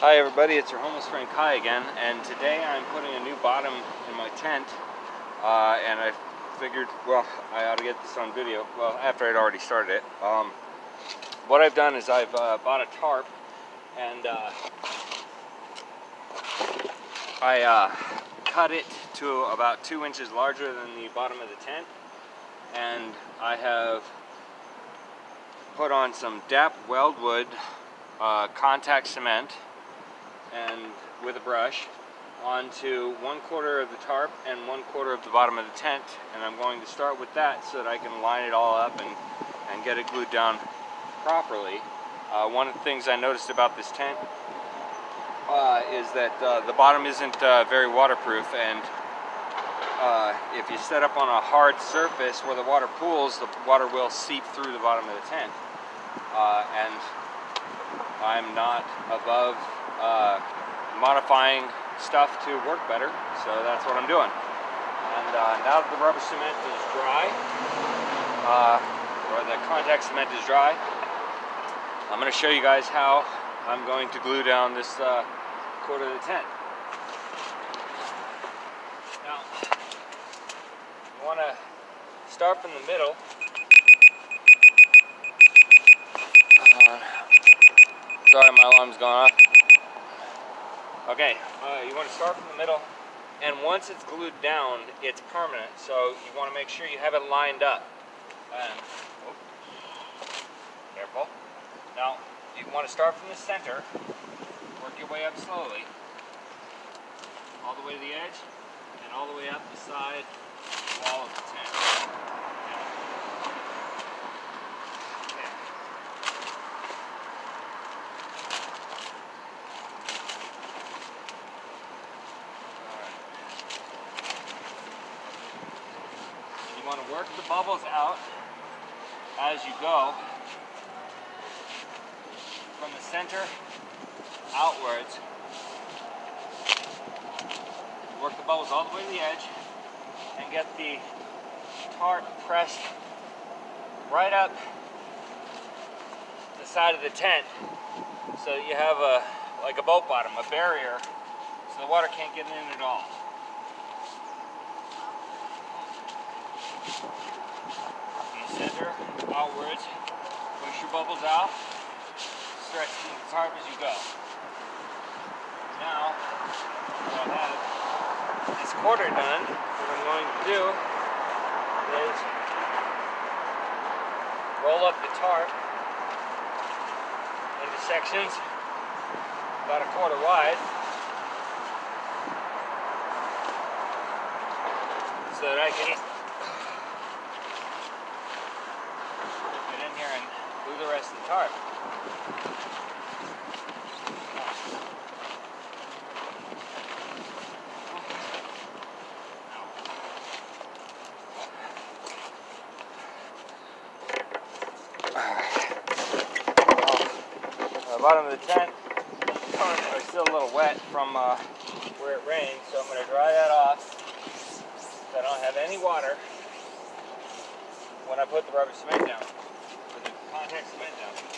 Hi everybody, it's your homeless friend Kai again, and today I'm putting a new bottom in my tent, uh, and I figured, well, I ought to get this on video, well, after I'd already started it. Um, what I've done is I've uh, bought a tarp, and uh, I uh, cut it to about two inches larger than the bottom of the tent, and I have put on some DAP Weldwood uh, contact cement, and with a brush onto one quarter of the tarp and one quarter of the bottom of the tent and I'm going to start with that so that I can line it all up and, and get it glued down properly. Uh, one of the things I noticed about this tent uh, is that uh, the bottom isn't uh, very waterproof and uh, if you set up on a hard surface where the water pools, the water will seep through the bottom of the tent. Uh, and I'm not above uh, modifying stuff to work better, so that's what I'm doing. And uh, now that the rubber cement is dry, uh, or the contact cement is dry, I'm going to show you guys how I'm going to glue down this uh, quarter of the tent. Now, you want to start from the middle. Uh, sorry, my alarm's going off. Okay, uh, you want to start from the middle, and once it's glued down, it's permanent. So you want to make sure you have it lined up. And, oh, careful. Now, you want to start from the center, work your way up slowly, all the way to the edge, and all the way up the side wall of the tent. Want to work the bubbles out as you go from the center outwards. Work the bubbles all the way to the edge and get the tarp pressed right up the side of the tent so you have a like a boat bottom, a barrier, so the water can't get in at all. Center, outwards. Push your bubbles out. Stretch the tarp as you go. Now, I have this quarter done, what I'm going to do is roll up the tarp into sections about a quarter wide so that I can the rest of the tarp. the bottom of the tent. Are still a little wet from uh, where it rained, so I'm going to dry that off. So I don't have any water when I put the rubber cement down cement down.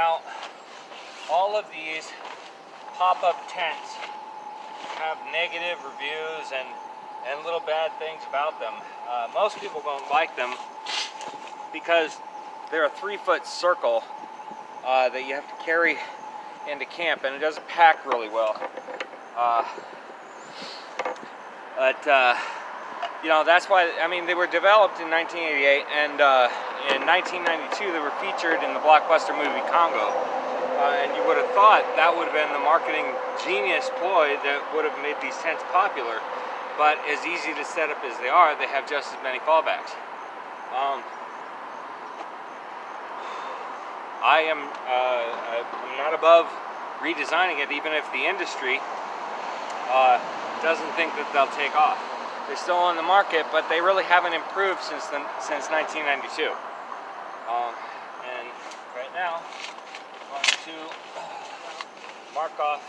Now, all of these pop-up tents have negative reviews and, and little bad things about them. Uh, most people don't like them because they're a three-foot circle uh, that you have to carry into camp, and it doesn't pack really well. Uh, but, uh, you know, that's why, I mean, they were developed in 1988, and uh, in 1992 they were featured in the blockbuster movie Congo. Uh, and you would have thought that would have been the marketing genius ploy that would have made these tents popular. But as easy to set up as they are, they have just as many fallbacks. Um, I am uh, I'm not above redesigning it, even if the industry uh, doesn't think that they'll take off. They're still on the market, but they really haven't improved since the, since 1992. Um, and right now, I'm going to mark off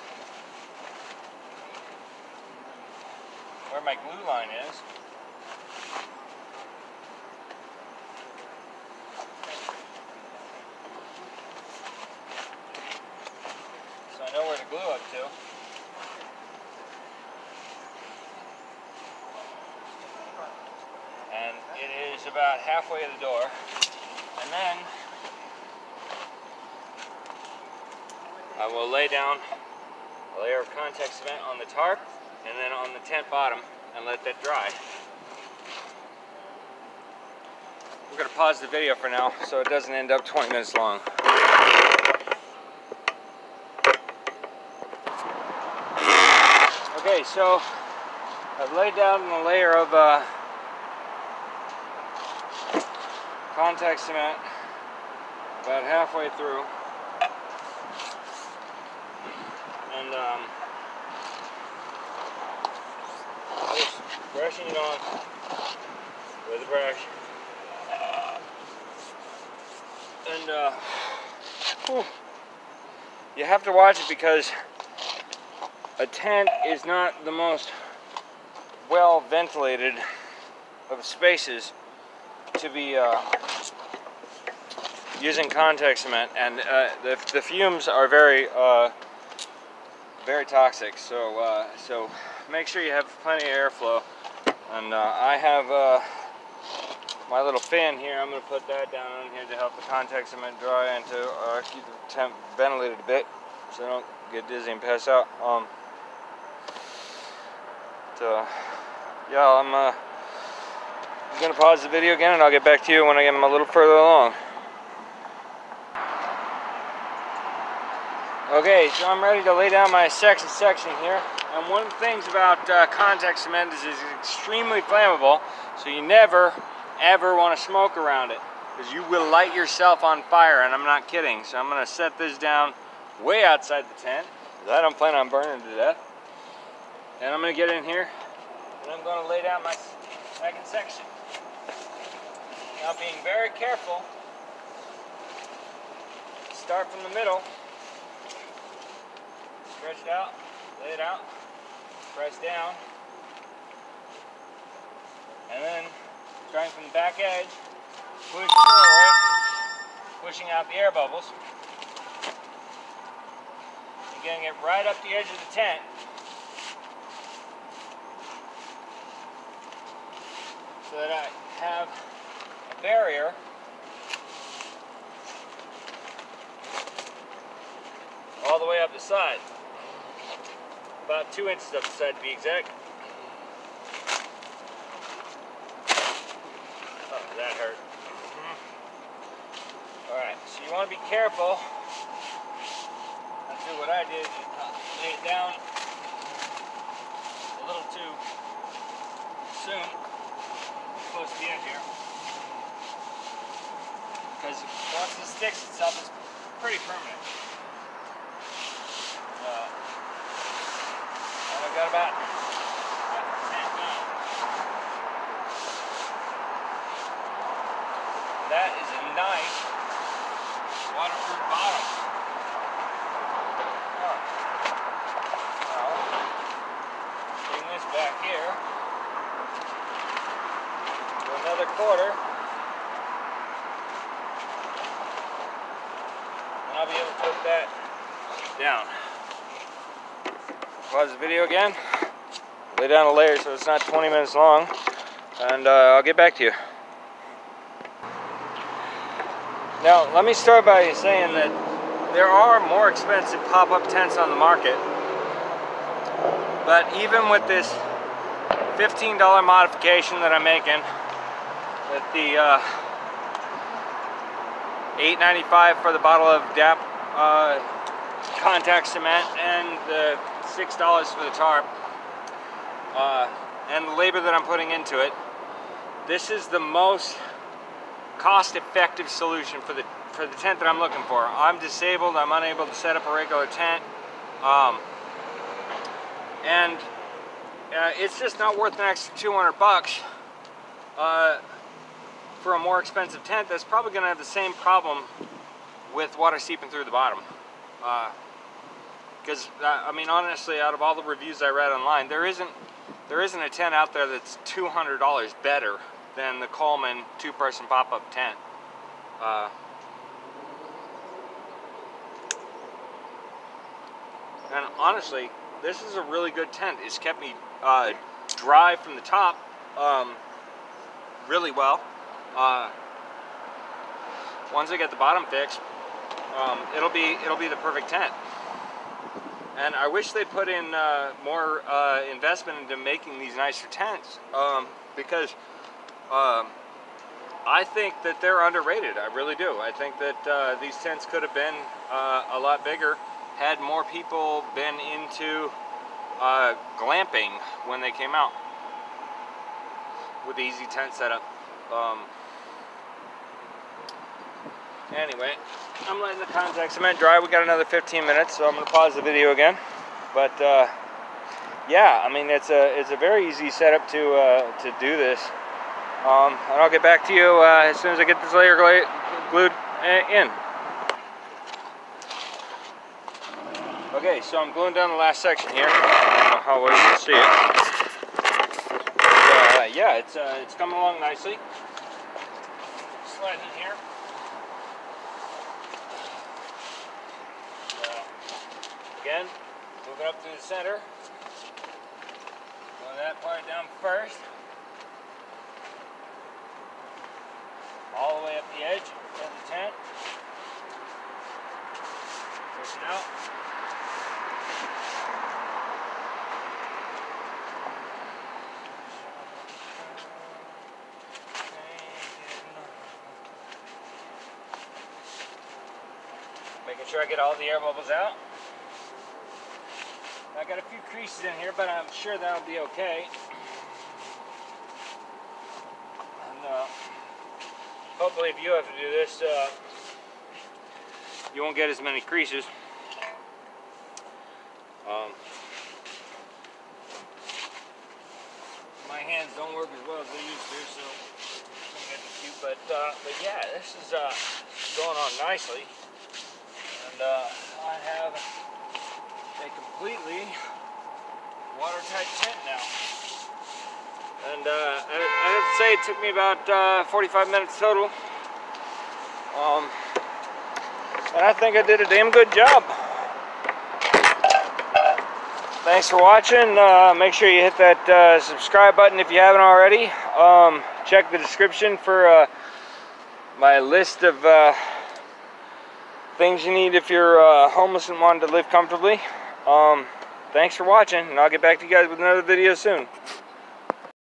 where my glue line is. So I know where to glue up to. And it is about halfway to the door. Then I will lay down a layer of contact cement on the tarp and then on the tent bottom and let that dry. We're gonna pause the video for now so it doesn't end up 20 minutes long. Okay, so I've laid down a layer of uh, contact cement about halfway through. And um, just brushing it on with a brush. And uh, you have to watch it because a tent is not the most well ventilated of spaces to be uh, using contact cement and uh, the, the fumes are very uh, very toxic so uh, so make sure you have plenty of airflow. And uh, I have my little fan here. I'm going to put that down on here to help the contact cement dry and to keep the temp ventilated a bit so I don't get dizzy and pass out. Um, so yeah I'm I'm gonna pause the video again and I'll get back to you when I get a little further along. Okay, so I'm ready to lay down my section section here. And one of the things about uh, contact cement is it's extremely flammable, so you never, ever want to smoke around it, because you will light yourself on fire, and I'm not kidding. So I'm going to set this down way outside the tent, because I don't plan on burning to death. And I'm going to get in here, and I'm going to lay down my second section. Now being very careful, start from the middle, stretch it out, lay it out, press down, and then starting from the back edge, push forward, pushing out the air bubbles, and getting it right up the edge of the tent. So that I have barrier all the way up the side. About two inches up the side to be exact. Oh, that hurt. Mm-hmm. Alright, so you want to be careful. That's what I did. Lay it down a little too soon. Close to the edge here because once it sticks itself, it's pretty permanent. Uh, I've got about That is a nice waterproof bottom. Oh. bring this back here to another quarter. I'll be able to put that down. Pause the video again. Lay down a layer so it's not 20 minutes long. And uh, I'll get back to you. Now, let me start by saying that there are more expensive pop-up tents on the market. But even with this $15 modification that I'm making, that the uh, 8.95 for the bottle of DAP uh, contact cement and the $6 for the tarp uh, and the labor that I'm putting into it. This is the most cost-effective solution for the for the tent that I'm looking for. I'm disabled. I'm unable to set up a regular tent. Um, and uh, it's just not worth an extra 200 bucks uh, for a more expensive tent that's probably going to have the same problem with water seeping through the bottom. Because, uh, uh, I mean, honestly, out of all the reviews I read online, there isn't there isn't a tent out there that's $200 better than the Coleman two-person pop-up tent. Uh, and honestly, this is a really good tent. It's kept me uh, dry from the top um, really well. Uh, once I get the bottom fixed, um, it'll be it'll be the perfect tent. And I wish they put in uh, more uh, investment into making these nicer tents um, because um, I think that they're underrated. I really do. I think that uh, these tents could have been uh, a lot bigger had more people been into uh, glamping when they came out with the easy tent setup. Anyway, I'm letting the contact cement dry. We got another 15 minutes, so I'm to pause the video again. But uh, yeah, I mean it's a it's a very easy setup to uh, to do this. Um, and I'll get back to you uh, as soon as I get this layer glued uh, in. Okay, so I'm gluing down the last section here. how well you can see it. Uh, yeah, it's uh, it's coming along nicely. Slide in here. Move it up through the center. That part down first. All the way up the edge of the tent. Push it out. Making sure I get all the air bubbles out. I got a few creases in here, but I'm sure that'll be okay. And uh, hopefully if you have to do this, uh, you won't get as many creases. Um, my hands don't work as well as they used to, so I'm get a few. But uh, but yeah, this is uh, going on nicely, and uh, I have a completely watertight tent now. And uh, I, I, have to say it took me about uh, 45 minutes total. Um, and I think I did a damn good job. Thanks for watching. Uh, make sure you hit that uh, subscribe button if you haven't already. Um, check the description for uh, my list of uh, things you need if you're homeless and want to live comfortably. Um, thanks for watching, and I'll get back to you guys with another video soon.